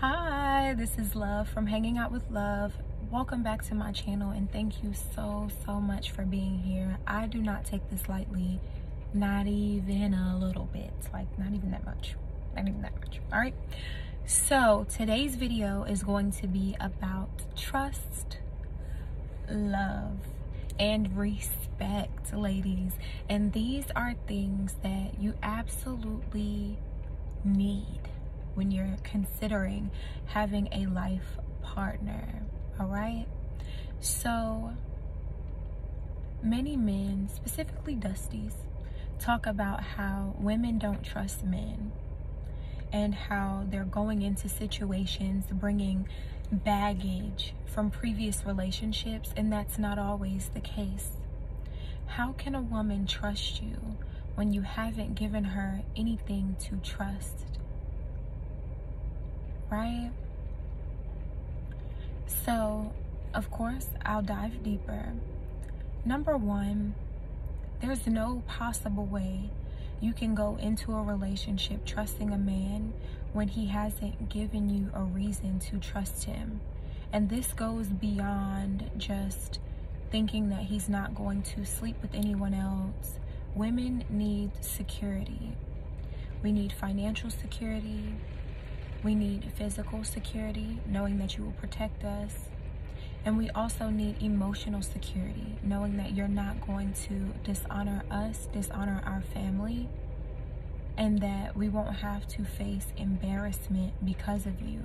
Hi, this is Love from Hanging Out with Love. Welcome back to my channel and thank you so, so much for being here. I do not take this lightly, not even a little bit, like not even that much, not even that much, all right? So today's video is going to be about trust, love, and respect, ladies. And these are things that you absolutely need when you're considering having a life partner, all right? So, many men, specifically Dusties, talk about how women don't trust men and how they're going into situations bringing baggage from previous relationships, and that's not always the case. How can a woman trust you when you haven't given her anything to trust? Right? So, of course, I'll dive deeper. Number one, there's no possible way you can go into a relationship trusting a man when he hasn't given you a reason to trust him. And this goes beyond just thinking that he's not going to sleep with anyone else. Women need security. We need financial security. We need physical security, knowing that you will protect us. And we also need emotional security, knowing that you're not going to dishonor us, dishonor our family, and that we won't have to face embarrassment because of you.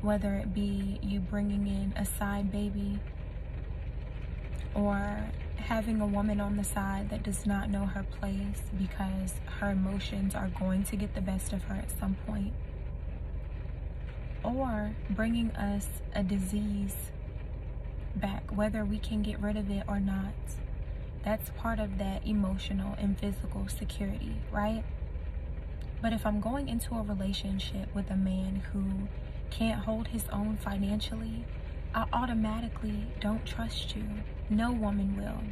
Whether it be you bringing in a side baby or having a woman on the side that does not know her place because her emotions are going to get the best of her at some point or bringing us a disease back, whether we can get rid of it or not. That's part of that emotional and physical security, right? But if I'm going into a relationship with a man who can't hold his own financially, I automatically don't trust you. No woman will.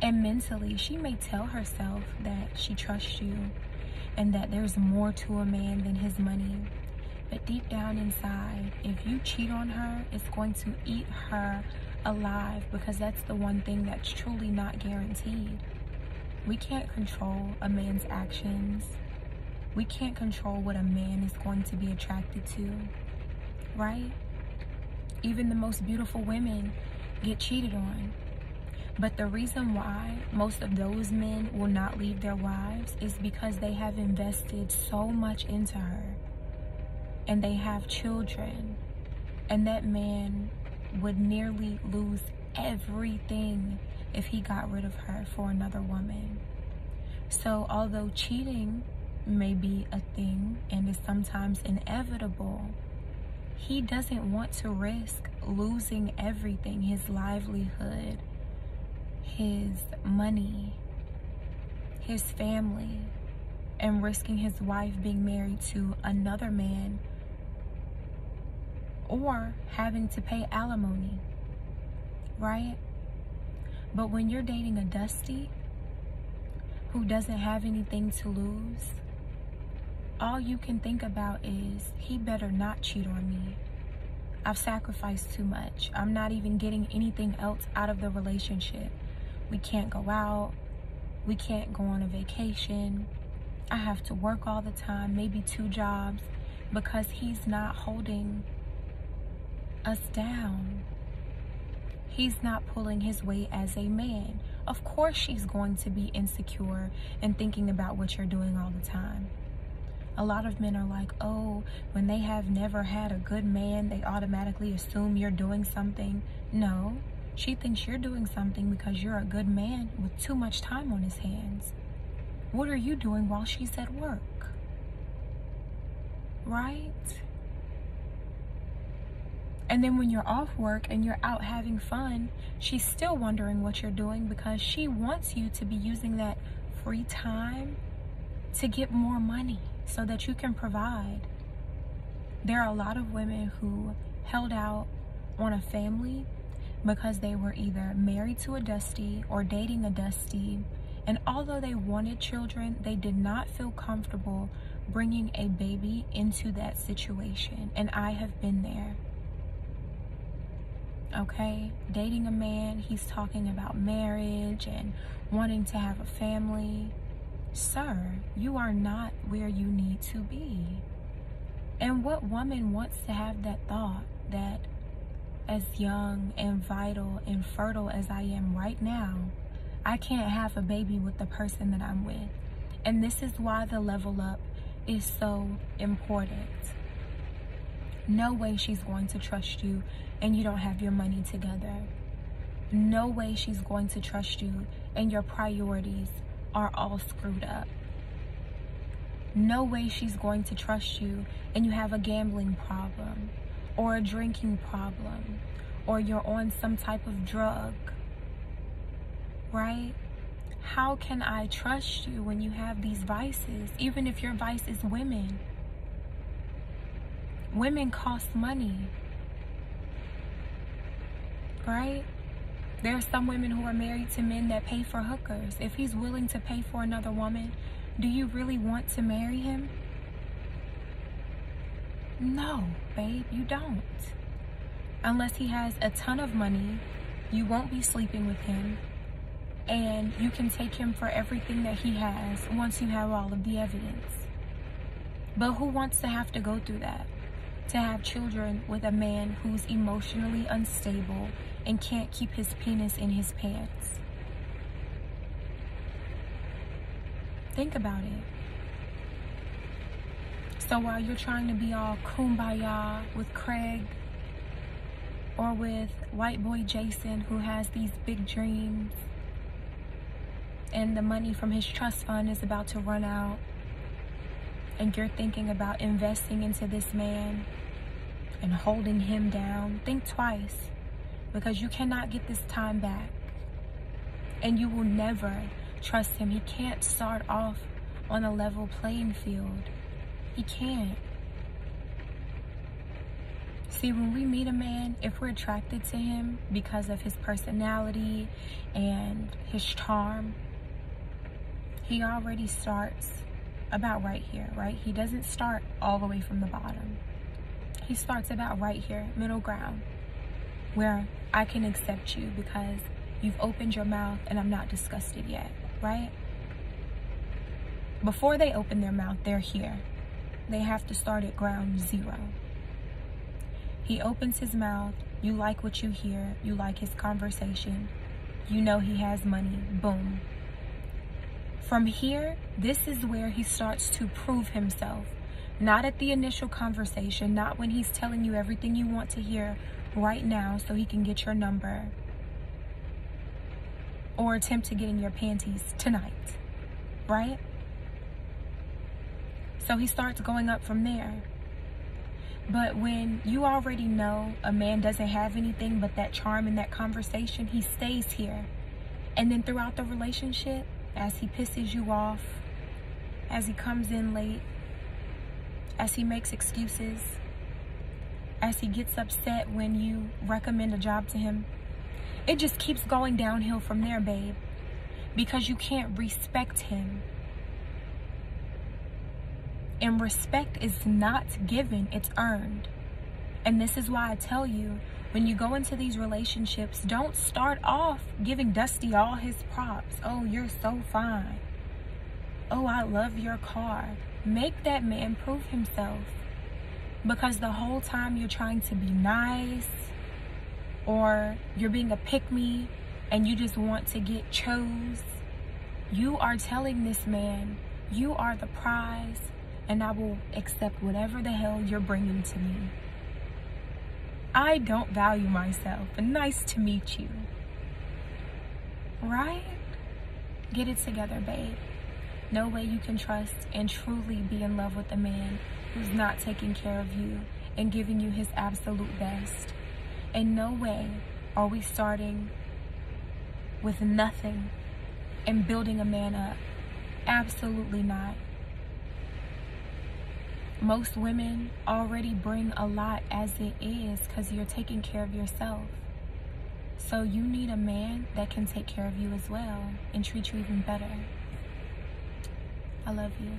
And mentally, she may tell herself that she trusts you and that there's more to a man than his money deep down inside, if you cheat on her, it's going to eat her alive because that's the one thing that's truly not guaranteed. We can't control a man's actions. We can't control what a man is going to be attracted to, right? Even the most beautiful women get cheated on. But the reason why most of those men will not leave their wives is because they have invested so much into her and they have children, and that man would nearly lose everything if he got rid of her for another woman. So, although cheating may be a thing and is sometimes inevitable, he doesn't want to risk losing everything his livelihood, his money, his family, and risking his wife being married to another man or having to pay alimony, right? But when you're dating a Dusty who doesn't have anything to lose, all you can think about is he better not cheat on me. I've sacrificed too much. I'm not even getting anything else out of the relationship. We can't go out. We can't go on a vacation. I have to work all the time, maybe two jobs, because he's not holding us down. He's not pulling his weight as a man. Of course, she's going to be insecure and thinking about what you're doing all the time. A lot of men are like, oh, when they have never had a good man, they automatically assume you're doing something. No, she thinks you're doing something because you're a good man with too much time on his hands. What are you doing while she's at work? Right? And then when you're off work and you're out having fun, she's still wondering what you're doing because she wants you to be using that free time to get more money so that you can provide. There are a lot of women who held out on a family because they were either married to a dusty or dating a dusty. And although they wanted children, they did not feel comfortable bringing a baby into that situation. And I have been there. Okay? Dating a man, he's talking about marriage and wanting to have a family. Sir, you are not where you need to be. And what woman wants to have that thought that as young and vital and fertile as I am right now, I can't have a baby with the person that I'm with. And this is why the level up is so important. No way she's going to trust you and you don't have your money together. No way she's going to trust you and your priorities are all screwed up. No way she's going to trust you and you have a gambling problem or a drinking problem or you're on some type of drug, right? How can I trust you when you have these vices, even if your vice is women? Women cost money, right? There are some women who are married to men that pay for hookers. If he's willing to pay for another woman, do you really want to marry him? No, babe, you don't. Unless he has a ton of money, you won't be sleeping with him, and you can take him for everything that he has once you have all of the evidence. But who wants to have to go through that? To have children with a man who's emotionally unstable and can't keep his penis in his pants? Think about it. So while you're trying to be all kumbaya with Craig or with white boy Jason who has these big dreams and the money from his trust fund is about to run out and you're thinking about investing into this man and holding him down, think twice because you cannot get this time back. And you will never trust him. He can't start off on a level playing field. He can't. See, when we meet a man, if we're attracted to him because of his personality and his charm, he already starts about right here, right? He doesn't start all the way from the bottom. He starts about right here, middle ground, where I can accept you because you've opened your mouth and I'm not disgusted yet right? Before they open their mouth, they're here. They have to start at ground zero. He opens his mouth. You like what you hear. You like his conversation. You know he has money. Boom. From here, this is where he starts to prove himself. Not at the initial conversation, not when he's telling you everything you want to hear right now so he can get your number or attempt to get in your panties tonight, right? So he starts going up from there. But when you already know a man doesn't have anything but that charm in that conversation, he stays here. And then throughout the relationship, as he pisses you off, as he comes in late, as he makes excuses, as he gets upset when you recommend a job to him, it just keeps going downhill from there, babe. Because you can't respect him. And respect is not given, it's earned. And this is why I tell you, when you go into these relationships, don't start off giving Dusty all his props. Oh, you're so fine. Oh, I love your car. Make that man prove himself. Because the whole time you're trying to be nice, or you're being a pick me and you just want to get chose, you are telling this man, you are the prize and I will accept whatever the hell you're bringing to me. I don't value myself, but nice to meet you. Right? Get it together, babe. No way you can trust and truly be in love with a man who's not taking care of you and giving you his absolute best. In no way are we starting with nothing and building a man up. Absolutely not. Most women already bring a lot as it is because you're taking care of yourself. So you need a man that can take care of you as well and treat you even better. I love you.